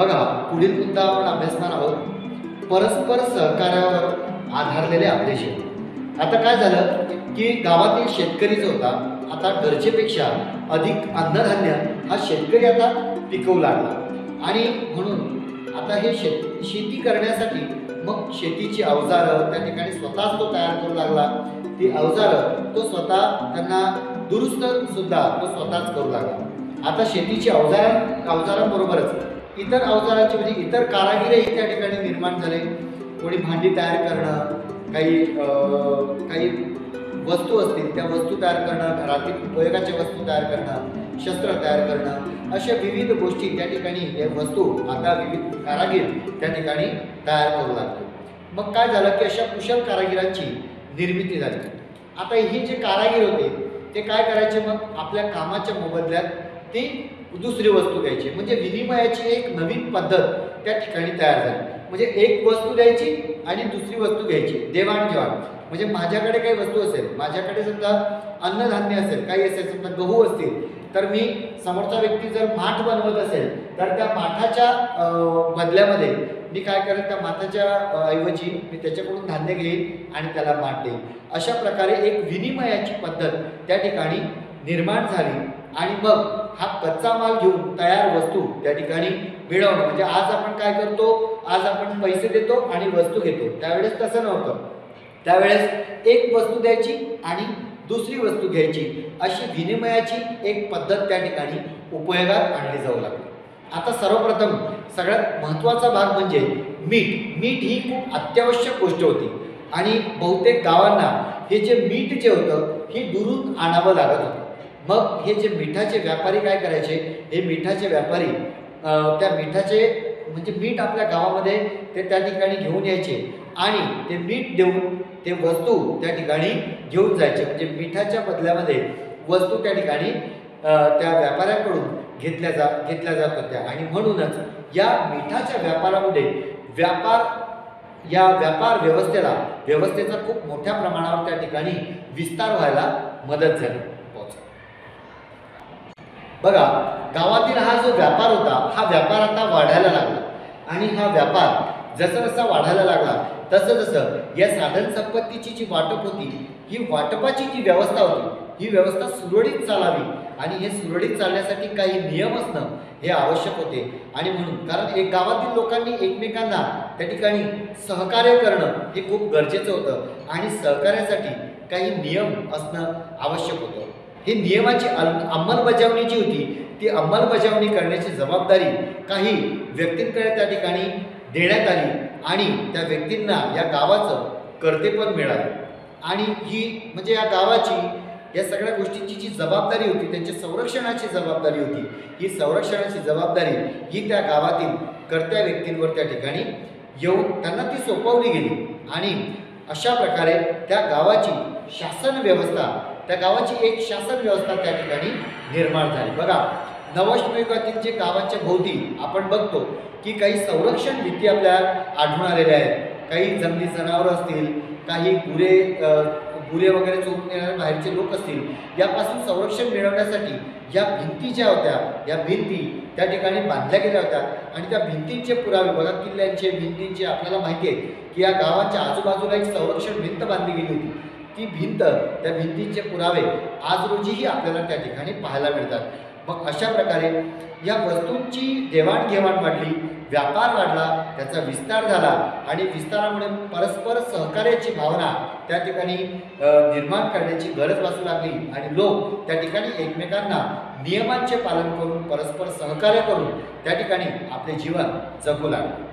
पुढील मुद्दा आपण अभ्यासणार आहोत. परस्पर सहकार्यावर आधारलेले आपले शेत आता काय झालं की गावातील शेतकरी जो होता आता गरजेपेक्षा अधिक अन्नधान्य हा शेतकरी आता पिकवू लागला. आणि म्हणून आता हे शेत शेती करण्यासाठी मग शेतीची अवजारं त्या ठिकाणी स्वतःच तो तयार करू लागला. ती अवजारं तो स्वतः त्यांना दुरुस्त सुद्धा तो स्वतःच करू लागला. आता शेतीची अवजार अवजारांबरोबरच इतर अवजाराची म्हणजे इतर कारागिरही त्या ठिकाणी निर्माण झाले. कोणी भांडी तयार करणं काही काही वस्तू असतील त्या वस्तू तयार करणं घरातील उपयोगाच्या वस्तू तयार करणं शस्त्र तयार करणं अशा विविध गोष्टी त्या ठिकाणी हे वस्तू आता विविध कारागीर त्या ठिकाणी तयार करू लागले. मग काय झालं की अशा कुशल कारागिरांची निर्मिती झाली. आता ही जे कारागीर होते ते काय करायचे मग? आपल्या कामाच्या मोबदल्यात ती दुसरी वस्तू घ्यायची. म्हणजे विनिमयाची एक नवीन पद्धत त्या ठिकाणी तयार झाली. म्हणजे एक वस्तू द्यायची आणि दुसरी वस्तू घ्यायची. देवाणघेवाण म्हणजे माझ्याकडे काही वस्तू असेल माझ्याकडे समजा अन्नधान्य असेल काही असेल समजा गहू असतील तर मी समोरचा व्यक्ती जर माठ बनवत असेल तर त्या माठाच्या बदल्यामध्ये मी काय करेन त्या माठाच्या ऐवजी मी त्याच्याकडून धान्य घेईन आणि त्याला माठ देईन. अशा प्रकारे एक विनिमयाची पद्धत त्या ठिकाणी निर्माण झाली. आणि मग हा कच्चा माल घेऊन तयार वस्तू त्या ठिकाणी मिळवणं. म्हणजे आज आपण काय करतो? आज आपण पैसे देतो आणि वस्तू घेतो. त्यावेळेस तसं नव्हतं. त्यावेळेस एक वस्तू द्यायची आणि दुसरी वस्तू घ्यायची. अशी विनिमयाची एक पद्धत त्या ठिकाणी उपयोगात आणली जाऊ लागली. आता सर्वप्रथम सगळ्यात महत्त्वाचा भाग म्हणजे मीठ. मीठ ही खूप अत्यावश्यक गोष्ट होती. आणि बहुतेक गावांना हे जे मीठ जे होतं हे दुरून आणावं लागत होतं. मग हे जे मिठाचे व्यापारी काय करायचे? हे मिठाचे व्यापारी त्या मिठाचे म्हणजे मीठ आपल्या गावामध्ये ते त्या ठिकाणी घेऊन यायचे आणि ते मीठ देऊन ते वस्तू त्या ठिकाणी घेऊन जायचे. म्हणजे मिठाच्या बदल्यामध्ये वस्तू त्या ठिकाणी त्या व्यापाऱ्यांकडून घेतल्या जा घेतल्या जात होत्या. आणि म्हणूनच या मिठाच्या व्यापारामध्ये व्यापार या व्यापार व्यवस्थेला व्यवस्थेचा खूप मोठ्या प्रमाणावर त्या ठिकाणी विस्तार व्हायला मदत झाली. बघा गावातील हा जो व्यापार होता हा व्यापार आता वाढायला लागला. आणि हा व्यापार जसा जसा वाढायला लागला तसं तसं या साधन संपत्तीची जी वाटप होती ही वाटपाची जी व्यवस्था होती ही व्यवस्था सुरळीत चालावी. आणि हे सुरळीत चालण्यासाठी काही नियम असणं हे आवश्यक होते. आणि म्हणून कारण एक गावातील लोकांनी एकमेकांना त्या ठिकाणी सहकार्य करणं हे खूप गरजेचं होतं. आणि सहकार्यासाठी काही नियम असणं आवश्यक होतं. हे नियमाची अंमलबजावणी जी होती. ती अंमलबजावणी करण्याची जबाबदारी काही व्यक्तींकडे त्या ठिकाणी देण्यात आली आणि त्या व्यक्तींना या गावाचं कर्तेपण मिळालं. आणि ही म्हणजे या गावाची या सगळ्या गोष्टींची जी जबाबदारी होती त्यांच्या संरक्षणाची जबाबदारी होती. ही संरक्षणाची जबाबदारी ही त्या गावातील कर्त्या व्यक्तींवर त्या ठिकाणी येऊन त्यांना ती सोपवली गेली. आणि अशा प्रकारे त्या गावाची शासन व्यवस्था त्या गावाची एक शासन व्यवस्था त्या ठिकाणी निर्माण झाली. बघा नवश्मयुगातील जे गावाच्या भोवती आपण बघतो की काही संरक्षण भीती आपल्या आढळून आलेल्या आहेत. काही जंगली जनावरं असतील काही गुरे गुरे वगैरे चोरून येणारे बाहेरचे लोक असतील यापासून संरक्षण मिळवण्यासाठी या भिंती ज्या होत्या या भिंती त्या ठिकाणी बांधल्या गेल्या होत्या. आणि त्या भिंतींचे पुरावे बघा किल्ल्यांचे भिंतींचे आपल्याला माहिती आहे की या गावाच्या आजूबाजूला एक संरक्षण भिंत बांधली गेली होती. ती भिंत त्या भिंतीचे पुरावे आज रोजीही आपल्याला त्या ठिकाणी पाहायला मिळतात. मग अशा प्रकारे या वस्तूंची देवाणघेवाण वाढली व्यापार वाढला त्याचा विस्तार झाला आणि विस्तारामुळे परस्पर सहकार्याची भावना त्या ठिकाणी निर्माण करण्याची गरज वाचू लागली आणि लोक त्या ठिकाणी एकमेकांना नियमांचे पालन करून परस्पर सहकार्य करून त्या ठिकाणी आपले जीवन जगू लागले.